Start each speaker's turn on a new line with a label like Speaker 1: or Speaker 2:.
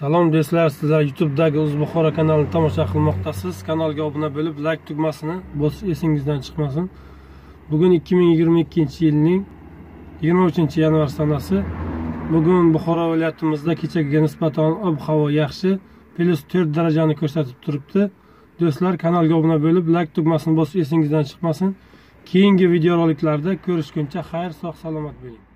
Speaker 1: salom do'stlar sizlar youtubedagi o'zbuxoro kanalini tomosha qilmoqdasiz. Kanalga obuna bo'lib layk tugmasini bosish esingizdan chiqmasin. Bugun 2022 yilning 23 yanvar sanasi. Bugun buxoro viloyatimizda kechagiga nisbatan ob havo yaxshi plyus 4 darajani ko'rsatib turibdi. Do'stlar kanalga obuna bo'lib layk tugmasini bosish esingizdan chiqmasin. Keyingi videoroliklarda ko'rishguncha xayr sog' salomat bo'ling.